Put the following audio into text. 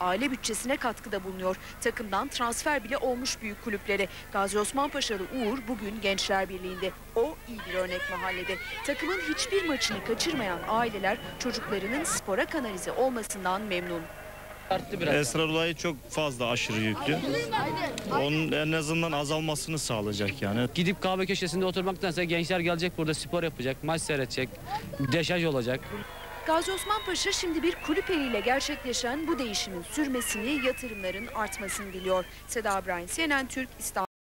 aile bütçesine katkıda bulunuyor. Takımdan transfer bile olmuş büyük kulüplere. Gazi Osman Paşalı Uğur bugün Gençler Birliği'nde. O iyi bir örnek mahallede. Takımın hiçbir maçını kaçırmayan aileler çocuklarının spora kanalize olmasından memnun. Esrar olayı çok fazla aşırı yüklü. Onun en azından azalmasını sağlayacak yani. Gidip kahve köşesinde oturmaktansa gençler gelecek burada spor yapacak, maç seyredecek, deşarj olacak. Gazi Osman Paşa şimdi bir kulüp eliyle gerçekleşen bu değişimin sürmesini, yatırımların artmasını diliyor. Seda Bryan, CNN Türk, İstanbul.